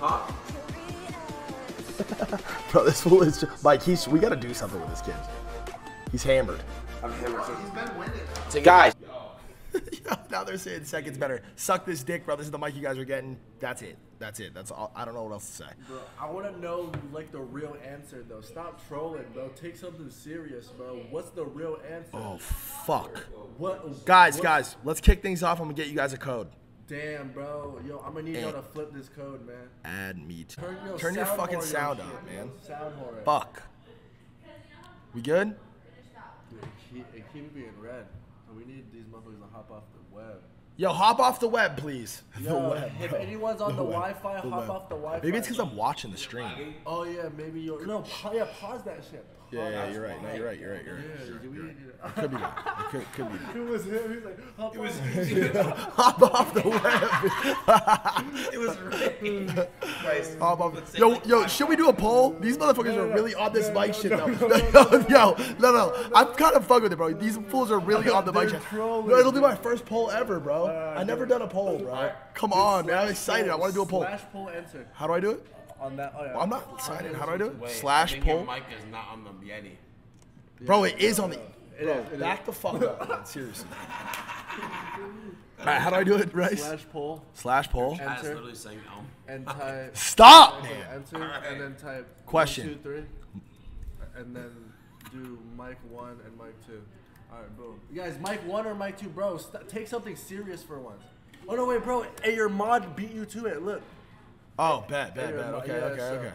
Huh? Bro, this fool is just, Mike. He's we gotta do something with this kid. He's hammered. I'm hammered. He's been winning. Guys. now they're saying seconds better. Suck this dick, bro. This is the mic you guys are getting. That's it. That's it. That's all. I don't know what else to say. Bro, I want to know like the real answer though. Stop trolling, bro. Take something serious, bro. What's the real answer? Oh fuck. What Guys, what- guys, let's kick things off. I'm gonna get you guys a code. Damn, bro. Yo, I'm gonna need y'all to flip this code, man. Add meat. Turn your, Turn your fucking sound up, man. Sound horn. Fuck. We good? Dude, it keep, it keep being red. We need these motherfuckers to hop off the web. Yo, hop off the web, please. the web. if anyone's on the, web. Wi-Fi, The hop web. off the Wi-Fi. Maybe it's because I'm watching the stream. Oh yeah, maybe you're. No, pa- yeah, pause that shit. Yeah, yeah, you're right. No, you're right. You're right. You're right. You're right, right. It could be that. It could, could be that. It was him. He's like, hop it was Hop off the web. It was. Christ. Hop off. Yo, yo, should we do a poll? These motherfuckers are really on this mic shit though. Yo, no, no, I'm kind of fucking with it, bro. These fools are really on the mic shit. No, it'll be my first poll ever, bro. Uh, I never done a poll, bro. Come on, man. I'm excited. I want to do a poll. Slash poll answer How do I do it? On that. Oh, yeah. Well, I'm not excited. How do I do it? Wait, I Slash think your poll. mic is not on the Yeti. Bro, it is on the. It Bro, is, it is. back the fuck up, man. Seriously. All right, how do I do it, Rice? Slash poll Slash poll. That's Enter. literally saying Elm. and type. Stop, enter, man. enter and then type. Question. One, two, three. And then do mic one and mic two. All right, boom. You guys, mic one or mic two, bro? St- take something serious for once. Oh no, wait, bro. Hey, your mod beat you to it. Look. Oh, bet, bet, Hey, bet. Okay, yeah, okay, so okay.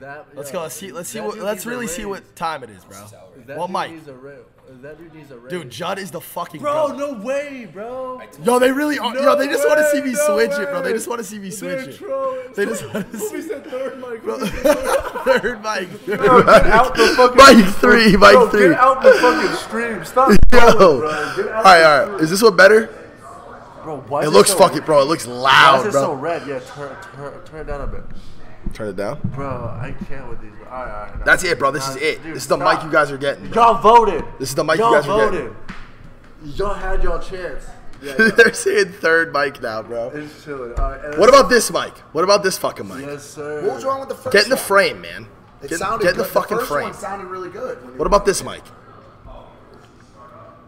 That. Let's yeah, go. Let's see. Let's see what. Let's really see what time it is, bro. That Well, Mike, Needs a ra- that dude needs a raise. dude, Judd is the fucking. Bro, goat. no way, bro. Yo, they really are. yo, they just want to see me no switch it, bro. They just want to see me switch They're it. trolling. They just want to Who see. said third mic? Bro, Who said third? third mic. Third Bro, get out the fucking Mic three, mic Bro, three. Get out the fucking stream. Stop. Yo. trolling, bro. Get All out right, the all right. Is this one better? Bro, why It is looks so, fucking, bro. It looks Why loud, is it so bro. red? Yeah, turn, turn, turn it down a bit. Turn it down. Bro, I can't with these. Bro. All right, all right. nah. That's it, bro. This Nah, is it. dude, This is the stop. mic you guys are getting. bro. Y'all voted. This is the mic you Y'all guys are getting. voted. Y'all had your chance. Yeah, yeah. They're saying third mic now, bro. it's chilling. All right, What about this mic? What about this fucking mic? Yes, sir. What was wrong with the first Get in the frame, man. It Get, sounded get in the good. fucking first frame. one sounded really good. What about this mic?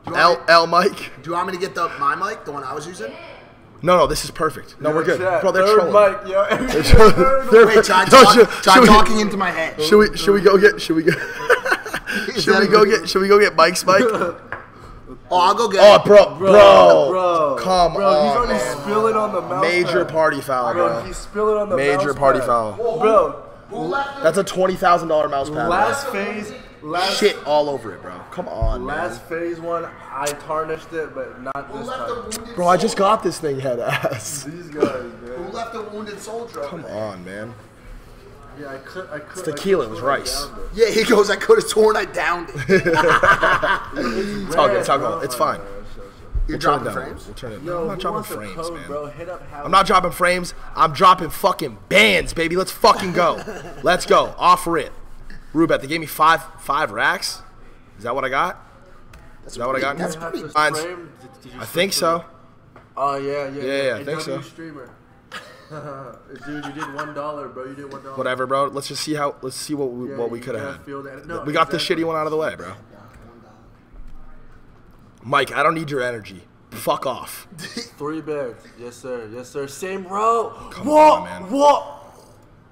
Do you, L me, L mic? do you want me to get the my mic, the one I was using? No, no, this is perfect. No, we're good. Chat, Bro, they're third trolling. mic, yo. They're- Wait, try, Yo, talk, should- try should we- talking into my head. Should we should we go get should we go should we go get should we go get Mike's mic? Oh, I'll go get. Oh, it. bro, bro, bro, come bro, on, he's already man. spilling on the mouse. Major pad. party foul, Bro, bro. he's spilling on the Major mouse party pad. foul. Bro, That's a twenty thousand dollar mouse pad. last phase, last Shit all over it, bro. Come on, man. last phase one, I tarnished it, but not Who this left time. wounded Bro, I just got this thing head ass. These guys, Who left a wounded soldier? Come on, man. Yeah, I could, I could. It's tequila, I it was rice. it. Yeah, he goes. I could have torn. I downed it. It's all good. It's all good. It's fine. You're We'll dropping frames. We'll turn it. Yo, I'm not dropping frames, code, man. Bro, hit up I'm not dropping frames. I'm dropping fucking bands, baby. Let's fucking go. Let's go. Offer it. Roobet, they gave me five five racks. Is that what I got? Is that what I got? That's You have to Mine's- stream? Did- did I think so. Oh yeah, yeah, Yeah, yeah, I A think so. Streamer. Dude, you did one dollar, bro. You did one dollar. Whatever, bro. Let's just see how. Let's see what we, Yeah, what we could have feel that- had. no, we got the shitty one out of the way, bro. Mike, I don't need your energy. Fuck off. Three bags. Yes, sir. Yes, sir. Same row. Come what? on, man. What?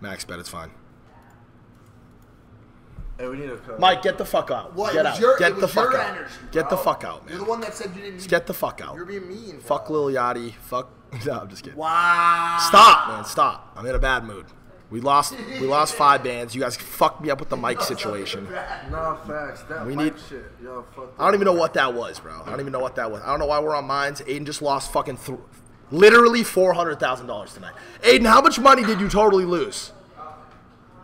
Max bet it's fine. Hey, we need a code. Mike, get the fuck out. What? Get out. your, get the fuck out. energy. Get the fuck out, man. You're the one that said you didn't. Just get the fuck out. You're being mean. Fuck bro. Lil Yachty. Fuck. No, I'm just kidding. Wow. Stop, man. Stop. I'm in a bad mood. We lost. We lost five bands. You guys fucked me up with the mic situation. Nah, facts. That We mic need- shit. Yo, fuck. I don't even know what that was, bro. I don't even know what that was. I don't know why we're on mines. Adin just lost fucking th- literally four hundred thousand dollars tonight. Adin, how much money did you totally lose?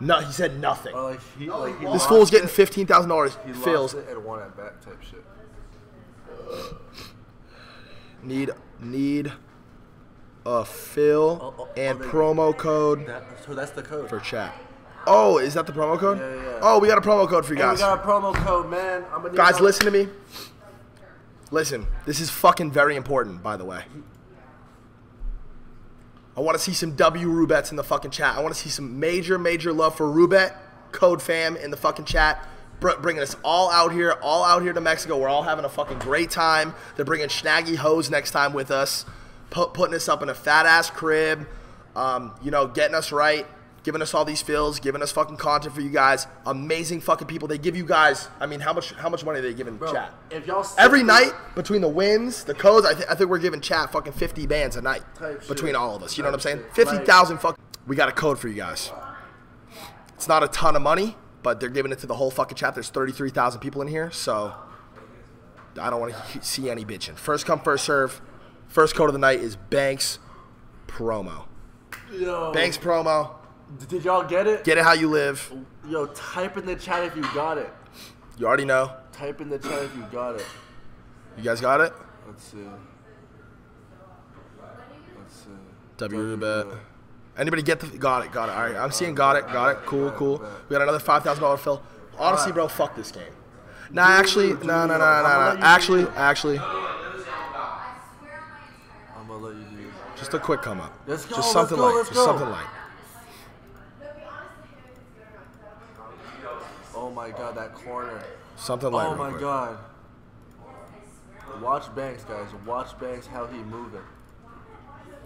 No, he said nothing. Oh, like he, like he This lost fool's getting fifteen thousand dollars. He Fails. lost it and won at bat type shit. Need need a fill Oh, oh, oh and oh, they- promo code That, so that's the code. for chat. Oh, is that the promo code? Yeah, yeah, yeah. Oh, we got a promo code for you Hey, we got a promo code, man. I'm gonna need Guys, listen to me. Listen, this is fucking very important, by the way. I want to see some W Roobets in the fucking chat. I want to see some major, major love for Roobet Code Fam in the fucking chat. Br- bringing us all out here, all out here to Mexico. We're all having a fucking great time. They're bringing Snaggy Hose next time with us, putting us up in a fat ass crib. Um, you know, getting us right, giving us all these fills, giving us fucking content for you guys. Amazing fucking people. They give you guys. I mean, how much? How much money are they giving Bro, chat? if y'all Every night between the wins, the codes, I, th- I think we're giving chat fucking 50 bands a night Type shit. between all of us. You know what I'm saying? Shit. 50,000 fuck. We got a code for you guys. It's not a ton of money, but they're giving it to the whole fucking chat. There's 33,000 people in here, so I don't want to see any bitching. First come, first serve. First code of the night is Banks promo. Yo, Banks promo. Did y'all get it? Get it how you live. Yo, type in the chat if you got it. You already know. Type in the chat if you got it. You guys got it? Let's see. Let's see. W bet. Anybody get the got it? Got it. All right, I'm seeing got it. Got it. Cool, cool. We got another five thousand dollar fill. Honestly, bro, fuck this game. Nah, actually, no, no, no, no, no. Actually, actually, I'm gonna let you do it. just a quick come up. Let's go, Just let's something go, let's Just go. something light. Oh my god, uh, that corner. Something light. Oh my quick. god. Watch Banks, guys. Watch Banks how he moving.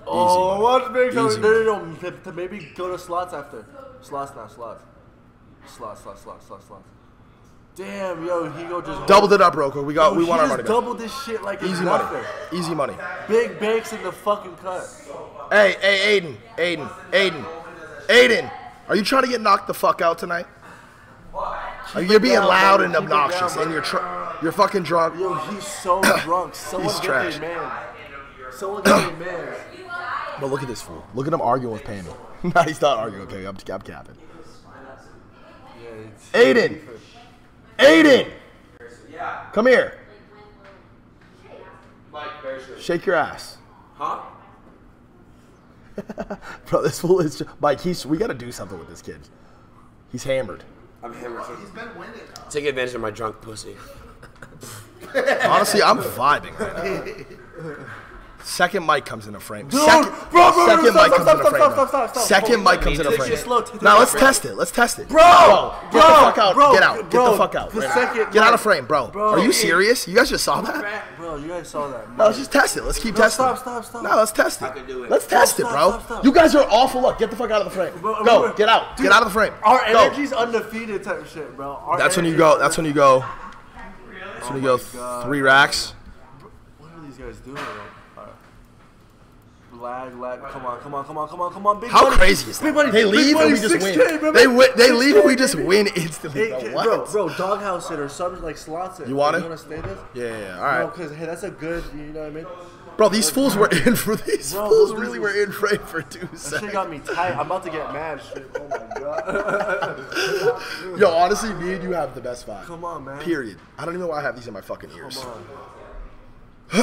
Oh, watch Banks. How, Easy no, no, no. To, to maybe go to slots after. Slots now, slots. Slots, slots, slots, slots, slots. Damn, yo, he go just Doubled it up real. We got. Yo, We want our money back. doubled this shit like it's Easy nothing. money. Easy money. Big Banks in the fucking cut. Hey, hey, Adin, Adin, Adin, Adin. Are you trying to get knocked the fuck out tonight? Are you- You're being down, loud bro. and obnoxious, down, and you're tr- you're fucking drunk. Yo, he's so drunk. Someone He's trash. man. Someone get man. But look at this fool. Look at him arguing with Pammy. nah, he's not arguing with Pammy. I'm, I'm capping. Yeah, it's- Adin! Adin! Come here. Shake your ass. Huh? Bro, this fool is just, Mike, he's we gotta do something with this kid. He's hammered. I'm hammered. He's been winning. Take advantage of my drunk pussy. Honestly, I'm vibing right now. Second mic comes into frame. Dude, second, bro, bro, second stop, mic stop, comes stop, into frame. stop, stop, stop, stop. Second Hold mic comes into Take frame. it slow, take it Now let's test it. Let's test it. Bro, get bro, the fuck out. bro, get out. Get bro, the fuck out. the right second Get out mic- of frame, bro. Bro, Are you it- serious? You guys just saw that? Bro, you guys saw that. No, let's just test it. Let's keep No, testing. stop, stop, stop. No, let's test it. I can do it. Let's test it, Stop, bro. stop, stop. You guys are awful. Look, get the fuck out of the frame. Bro, Go, get out. Get out of the frame. Our energy's undefeated type shit, bro. That's when you go. That's when you go. That's when you go my God. three racks. What are these guys doing? Lag, lag. Come on, come on, come on, come on, come on. Big How buddy. crazy is that? Big buddy. They leave buddy, and we just 6K, win. bro. They win. They leave and we just win instantly. Bro, bro, what? bro, doghouse it or something like slots it. You want it? You want to stay this? Yeah, yeah, yeah. All Bro, because hey, that's a good. You know what I mean? bro. These fools were in for these Bro, fools. Really were in frame for two That shit got me tight. I'm about to get mad. Shit. Oh my god. Yo, honestly, me and you have the best vibe. Come on, man. Period. I don't even know why I have these in my fucking ears. Come on.